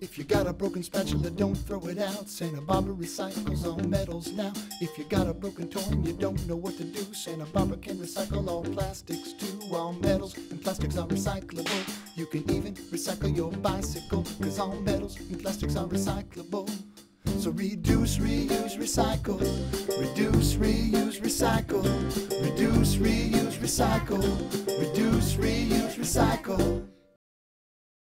If you got a broken spatula, don't throw it out. Santa Barbara recycles all metals now. If you got a broken toy and you don't know what to do, Santa Barbara can recycle all plastics too. All metals and plastics are recyclable. You can even recycle your bicycle, cause all metals and plastics are recyclable. So reduce, reuse, recycle. Reduce, reuse, recycle. Reduce, reuse, recycle. Reduce, reuse, recycle.